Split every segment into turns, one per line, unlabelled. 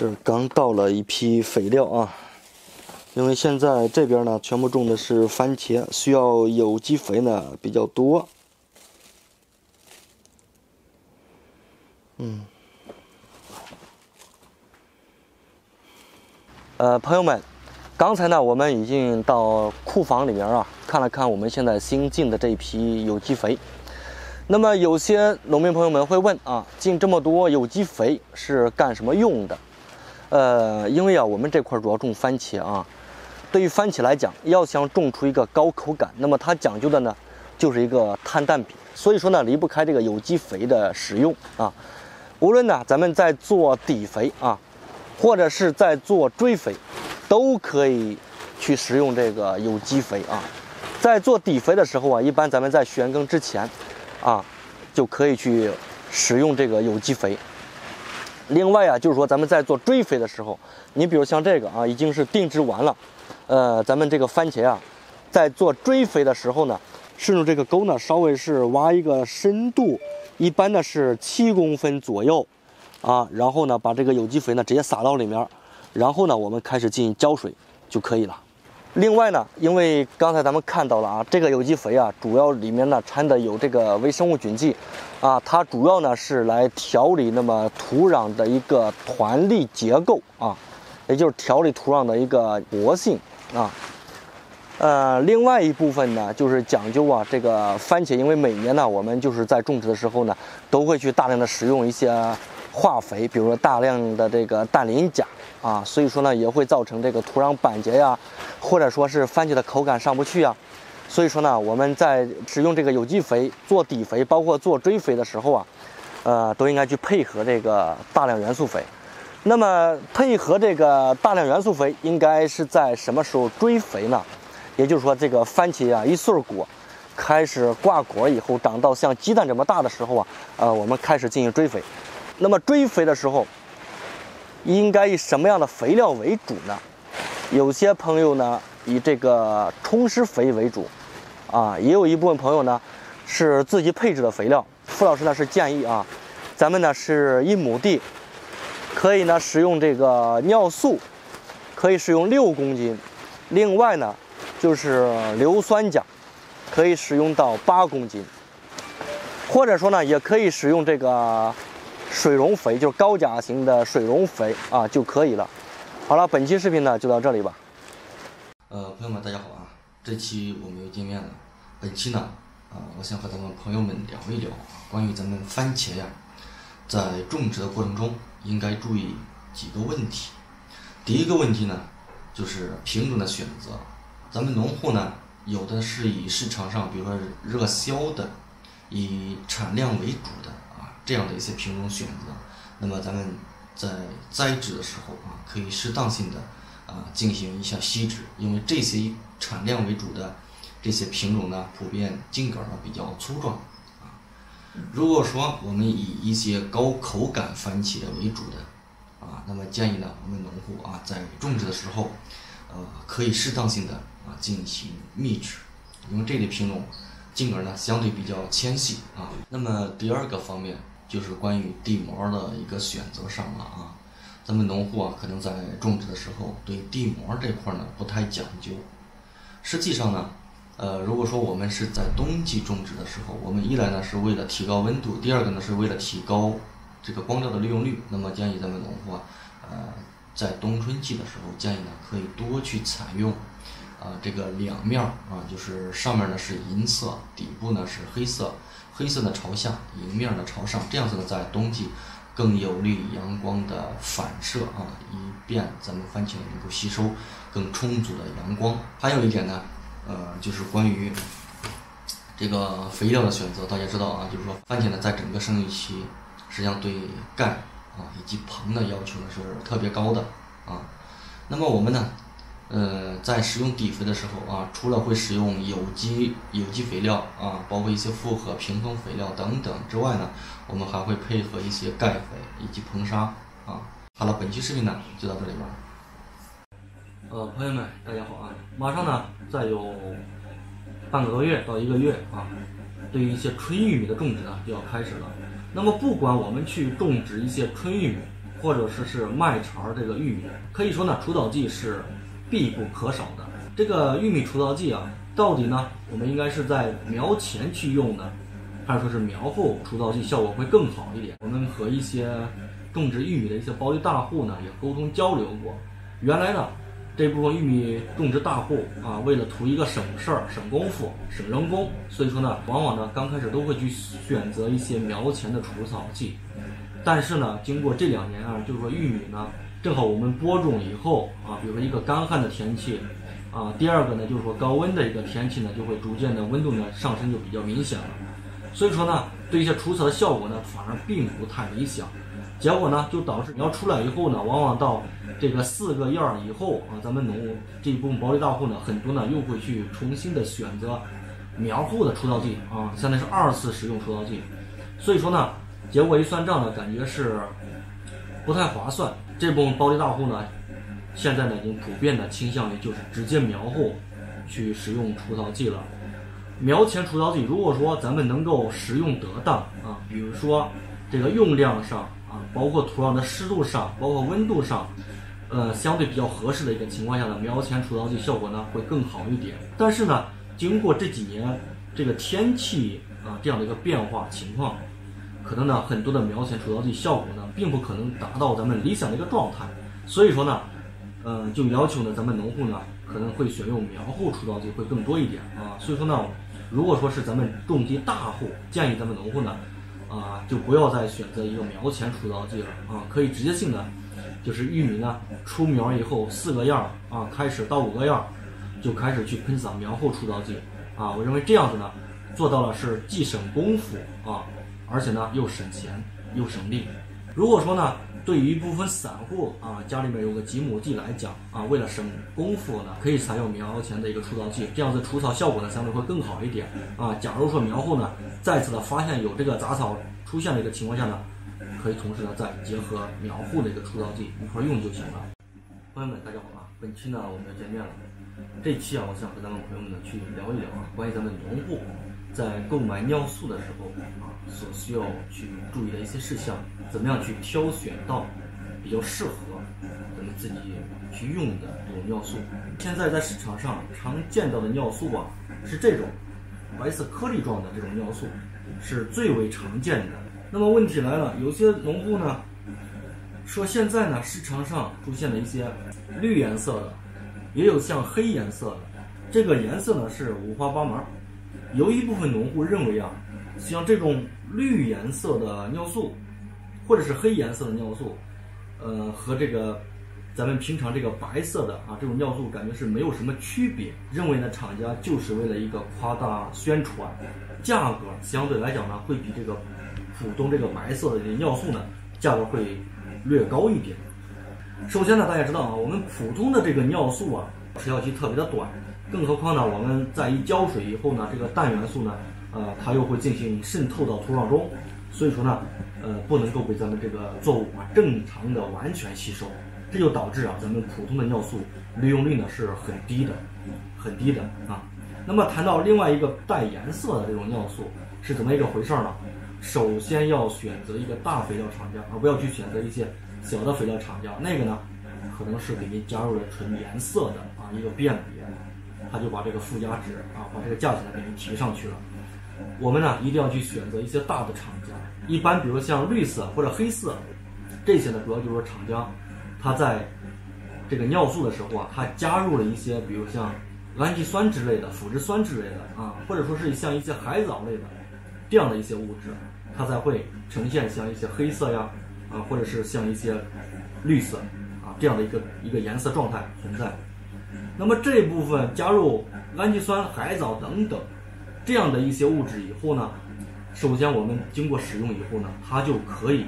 这刚倒了一批肥料啊，因为现在这边呢全部种的是番茄，需要有机肥呢比较多。嗯，呃，朋友们，刚才呢我们已经到库房里面啊看了看我们现在新进的这一批有机肥。那么有些农民朋友们会问啊，进这么多有机肥是干什么用的？呃，因为啊，我们这块主要种番茄啊，对于番茄来讲，要想种出一个高口感，那么它讲究的呢，就是一个碳氮比。所以说呢，离不开这个有机肥的使用啊。无论呢，咱们在做底肥啊，或者是在做追肥，都可以去使用这个有机肥啊。在做底肥的时候啊，一般咱们在选耕之前。啊，就可以去使用这个有机肥。另外啊，就是说咱们在做追肥的时候，你比如像这个啊，已经是定植完了。呃，咱们这个番茄啊，在做追肥的时候呢，顺着这个沟呢，稍微是挖一个深度，一般呢是七公分左右啊。然后呢，把这个有机肥呢直接撒到里面，然后呢，我们开始进行浇水就可以了。另外呢，因为刚才咱们看到了啊，这个有机肥啊，主要里面呢掺的有这个微生物菌剂，啊，它主要呢是来调理那么土壤的一个团粒结构啊，也就是调理土壤的一个活性啊。呃，另外一部分呢，就是讲究啊，这个番茄，因为每年呢，我们就是在种植的时候呢，都会去大量的使用一些化肥，比如说大量的这个氮磷钾。啊，所以说呢，也会造成这个土壤板结呀，或者说是番茄的口感上不去啊。所以说呢，我们在使用这个有机肥做底肥，包括做追肥的时候啊，呃，都应该去配合这个大量元素肥。那么配合这个大量元素肥，应该是在什么时候追肥呢？也就是说，这个番茄啊，一穗果开始挂果以后，长到像鸡蛋这么大的时候啊，呃，我们开始进行追肥。那么追肥的时候。应该以什么样的肥料为主呢？有些朋友呢以这个充施肥为主，啊，也有一部分朋友呢是自己配置的肥料。傅老师呢是建议啊，咱们呢是一亩地可以呢使用这个尿素，可以使用六公斤，另外呢就是硫酸钾可以使用到八公斤，或者说呢也可以使用这个。水溶肥就是高钾型的水溶肥啊就可以了。好了，本期视频呢就到这里吧。
呃，朋友们大家好啊，这期我们又见面了。本期呢，啊，我想和咱们朋友们聊一聊关于咱们番茄呀，在种植的过程中应该注意几个问题。第一个问题呢，就是品种的选择。咱们农户呢，有的是以市场上比如说热销的，以产量为主的。这样的一些品种选择，那么咱们在栽植的时候啊，可以适当性的啊进行一下稀植，因为这些产量为主的这些品种呢，普遍茎杆呢比较粗壮啊。如果说我们以一些高口感番茄为主的啊，那么建议呢，我们农户啊在种植的时候，呃，可以适当性的啊进行密植，因为这类品种茎杆呢相对比较纤细啊。那么第二个方面。就是关于地膜的一个选择上了啊，咱们农户啊，可能在种植的时候对地膜这块呢不太讲究。实际上呢，呃，如果说我们是在冬季种植的时候，我们一来呢是为了提高温度，第二个呢是为了提高这个光照的利用率，那么建议咱们农户啊，呃，在冬春季的时候，建议呢可以多去采用啊这个两面儿啊，就是上面呢是银色，底部呢是黑色。黑色的朝下，迎面的朝上，这样子呢，在冬季更有利于阳光的反射啊，以便咱们番茄能够吸收更充足的阳光。还有一点呢，呃，就是关于这个肥料的选择，大家知道啊，就是说番茄呢，在整个生育期，实际上对钙啊以及硼的要求呢是特别高的啊。那么我们呢？呃，在使用底肥的时候啊，除了会使用有机有机肥料啊，包括一些复合平衡肥料等等之外呢，我们还会配合一些钙肥以及硼砂啊。好了，本期视频呢就到这里吧。
呃，朋友们，大家好啊！马上呢再有半个多月到一个月啊，对于一些春玉米的种植呢就要开始了。那么不管我们去种植一些春玉米，或者是是麦茬这个玉米，可以说呢，除草剂是必不可少的。这个玉米除草剂啊，到底呢，我们应该是在苗前去用呢，还是说是苗后除草剂效果会更好一点？我们和一些种植玉米的一些包地大户呢也沟通交流过，原来呢。这部分玉米种植大户啊，为了图一个省事儿、省功夫、省人工，所以说呢，往往呢刚开始都会去选择一些苗前的除草剂。但是呢，经过这两年啊，就是说玉米呢，正好我们播种以后啊，比如说一个干旱的天气啊，第二个呢就是说高温的一个天气呢，就会逐渐的温度呢上升就比较明显了。所以说呢，对一些除草的效果呢，反而并不太理想。结果呢，就导致苗出来以后呢，往往到这个四个叶儿以后啊，咱们农这一部分保地大户呢，很多呢又会去重新的选择苗后的除草剂啊，相当于是二次使用除草剂。所以说呢，结果一算账呢，感觉是不太划算。这部分包地大户呢，现在呢已经普遍的倾向于就是直接苗后去使用除草剂了。苗前除草剂，如果说咱们能够使用得当啊，比如说这个用量上。啊，包括土壤的湿度上，包括温度上，呃，相对比较合适的一个情况下呢，苗前除草剂效果呢会更好一点。但是呢，经过这几年这个天气啊这样的一个变化情况，可能呢很多的苗前除草剂效果呢并不可能达到咱们理想的一个状态。所以说呢，嗯，就要求呢咱们农户呢可能会选用苗后除草剂会更多一点啊。所以说呢，如果说是咱们种地大户，建议咱们农户呢。啊，就不要再选择一个苗前除草剂了啊，可以直接性的，就是玉米呢出苗以后四个叶儿啊，开始到五个叶儿，就开始去喷洒苗后除草剂啊。我认为这样子呢，做到了是既省功夫啊，而且呢又省钱又省力。如果说呢，对于一部分散户啊，家里面有个几亩地来讲啊，为了省功夫呢，可以采用苗前的一个除草剂，这样子除草效果呢相对会更好一点啊。假如说苗后呢，再次的发现有这个杂草出现的一个情况下呢，可以同时呢再结合苗后的一个除草剂一块用就行了。朋友们，大家好啊，本期呢我们要见面了，这期啊，我想和咱们朋友们呢去聊一聊啊，关于咱们农户。在购买尿素的时候啊，所需要去注意的一些事项，怎么样去挑选到比较适合咱们自己去用的这种尿素？现在在市场上常见到的尿素啊，是这种白色颗粒状的这种尿素，是最为常见的。那么问题来了，有些农户呢说现在呢市场上出现了一些绿颜色的，也有像黑颜色的，这个颜色呢是五花八门。有一部分农户认为啊，像这种绿颜色的尿素，或者是黑颜色的尿素，呃，和这个咱们平常这个白色的啊这种尿素感觉是没有什么区别。认为呢，厂家就是为了一个夸大宣传，价格相对来讲呢会比这个普通这个白色的这尿素呢价格会略高一点。首先呢，大家知道啊，我们普通的这个尿素啊，持效期特别的短。更何况呢，我们在一浇水以后呢，这个氮元素呢，呃，它又会进行渗透到土壤中，所以说呢，呃，不能够被咱们这个作物啊正常的完全吸收，这就导致啊，咱们普通的尿素利用率呢是很低的，很低的啊。那么谈到另外一个带颜色的这种尿素是怎么一个回事呢？首先要选择一个大肥料厂家，而不要去选择一些小的肥料厂家，那个呢，可能是给您加入了纯颜色的啊一个辨别。他就把这个附加值啊，把这个价钱给你提上去了。我们呢一定要去选择一些大的厂家，一般比如像绿色或者黑色这些呢，主要就是厂家他在这个尿素的时候啊，他加入了一些比如像氨基酸之类的、腐殖酸之类的啊，或者说是像一些海藻类的这样的一些物质，它才会呈现像一些黑色呀啊，或者是像一些绿色啊这样的一个一个颜色状态存在。那么这部分加入氨基酸、海藻等等这样的一些物质以后呢，首先我们经过使用以后呢，它就可以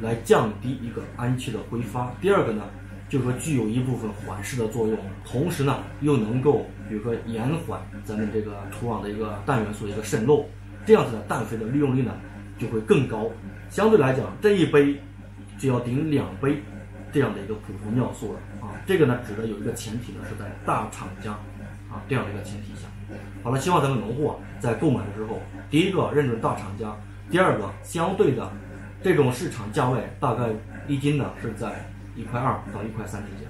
来降低一个氨气的挥发。第二个呢，就是说具有一部分缓释的作用，同时呢又能够比如说延缓咱们这个土壤的一个氮元素的一个渗漏，这样子的氮肥的利用率呢就会更高。相对来讲，这一杯就要顶两杯。这样的一个普通尿素了啊，这个呢指的有一个前提呢是在大厂家啊这样的一个前提下。好了，希望咱们农户啊在购买的时候，第一个认准大厂家，第二个相对的这种市场价位大概一斤呢是在一块二到一块三之间。